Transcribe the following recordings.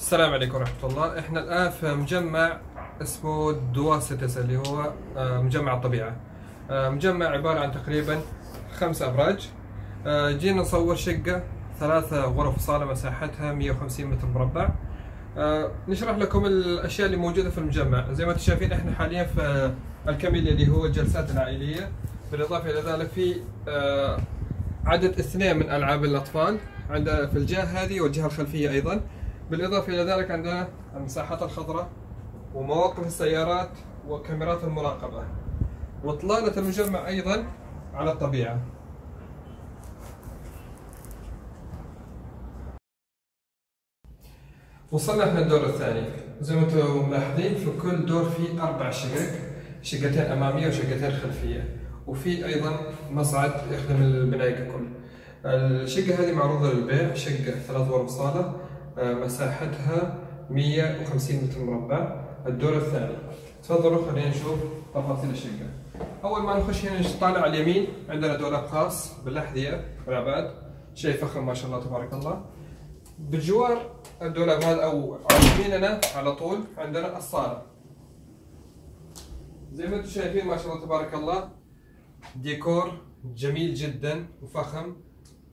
السلام عليكم ورحمة الله، إحنا الآن في مجمع اسمه دواسيتس اللي هو آه، مجمع الطبيعة. آه، مجمع عبارة عن تقريبا خمس أبراج. آه، جينا نصور شقة ثلاثة غرف وصالة مساحتها 150 متر مربع. نشرح لكم الأشياء اللي موجودة في المجمع، زي ما أنتم شايفين إحنا حاليا في الكاميليا اللي هو الجلسات العائلية. بالإضافة إلى ذلك في عدد اثنين من ألعاب الأطفال عندنا في الجهة هذه والجهة الخلفية أيضا. بالإضافة إلى ذلك عندنا المساحات الخضراء ومواقف السيارات وكاميرات المراقبة. وإطلالة المجمع أيضا على الطبيعة. وصلنا إحنا الدور الثاني. زي ما أنتم ملاحظين في كل دور في أربع شقق شقتين أمامية وشقتين خلفية. وفي أيضا مصعد يخدم البناية ككل. الشقة هذه معروضة للبيع شقة ثلاث غرف صالة. آه، مساحتها 150 متر مربع الدور الثاني. تفضلوا خلينا نشوف تفاصيل الشقة أول ما نخش هنا نطالع على اليمين عندنا دولاب خاص بالأحذية والعباد شيء فخم ما شاء الله تبارك الله. بجوار الدولاب هذا أو على يميننا على طول عندنا الصالة. زي ما أنتم شايفين ما شاء الله تبارك الله ديكور جميل جدا وفخم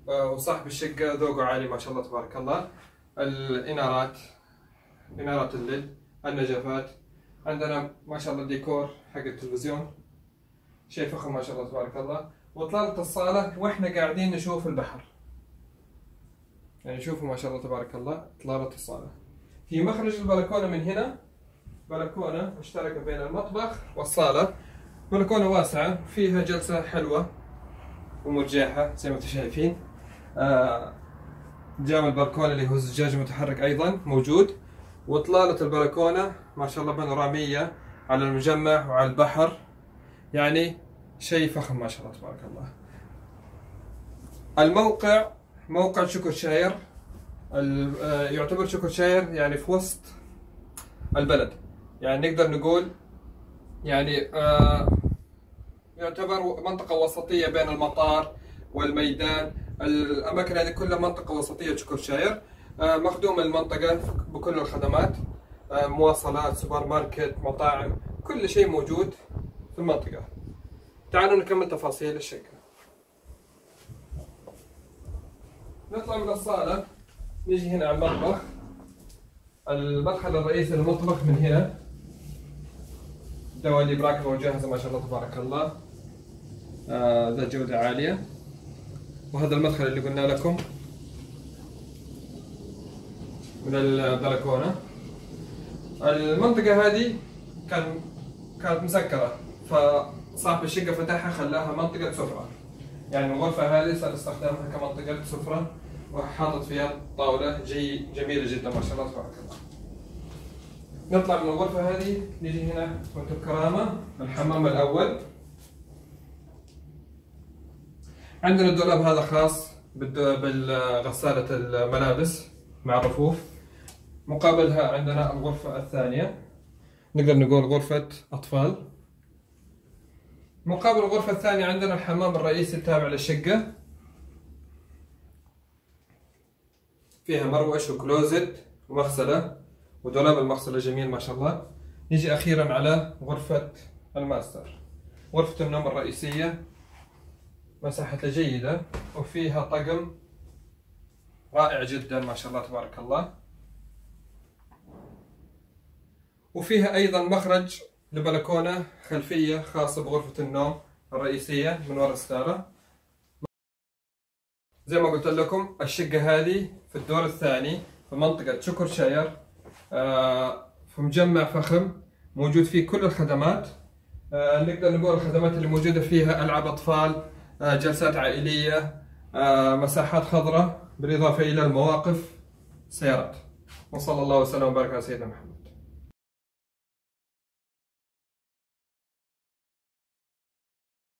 آه، وصاحب الشقة ذوقه عالي ما شاء الله تبارك الله. الإنارات إنارات الليل النجفات. عندنا ما شاء الله ديكور حق التلفزيون. شيء فخم ما شاء الله تبارك الله. وإطلالة الصالة وإحنا قاعدين نشوف البحر. يعني شوفوا ما شاء الله تبارك الله إطلالة الصالة. في مخرج البلكونة من هنا. بلكونة مشتركة بين المطبخ والصالة. بلكونة واسعة فيها جلسة حلوة ومرجحة زي ما أنتم شايفين. آه جام البلكونه اللي هو زجاج متحرك أيضا موجود. واطلاله البلكونه ما شاء الله بانوراميه على المجمع وعلى البحر. يعني شيء فخم ما شاء الله تبارك الله. الموقع موقع شكرشاير ال- آه، يعتبر شكرشاير يعني في وسط البلد. يعني نقدر نقول يعني آه، يعتبر منطقة وسطية بين المطار والميدان. الأماكن هذه كلها منطقة وسطية شكرشاير آه، مخدوم المنطقة بكل الخدمات. آه، مواصلات سوبر ماركت مطاعم كل شيء موجود في المنطقة. تعالوا نكمل تفاصيل الشقة نطلع من الصالة. نجي هنا على المطبخ. المدخل الرئيسي للمطبخ من هنا. دواليب راكبة وجاهزة ما شاء الله تبارك الله. آه، ذات جودة عالية. وهذا المدخل اللي قلنا لكم من البلكونة. المنطقة هذه كان كانت مسكرة فصاحب الشقة فتحها خلاها منطقة سفرة. يعني الغرفة هذه صار استخدامها كمنطقة سفرة وحاطط فيها طاولة جي جميلة جدا ما شاء الله تبارك الله. نطلع من الغرفة هذه نجي هنا وأنتم الكرامة الحمام الأول. عندنا الدولاب هذا خاص بالغسالة الملابس مع الرفوف. مقابلها عندنا الغرفة الثانية. نقدر نقول غرفة أطفال. مقابل الغرفة الثانية عندنا الحمام الرئيسي التابع للشقة. فيها مروش وكلوزت ومغسلة ودولاب المغسلة جميل ما شاء الله. نيجي أخيرا على غرفة الماستر. غرفة النوم الرئيسية. مساحتها جيدة وفيها طقم رائع جدا ما شاء الله تبارك الله. وفيها أيضا مخرج لبلكونة خلفية خاصة بغرفة النوم الرئيسية من وراء الستارة زي ما قلت لكم الشقة هذه في الدور الثاني في منطقة شكرشاير آه، في مجمع فخم موجود فيه كل الخدمات. آه، نقدر نقول الخدمات اللي موجودة فيها ألعاب أطفال جلسات عائلية آه، مساحات خضراء بالإضافة إلى المواقف سيارات. وصلى الله وسلم وبارك على سيدنا محمد.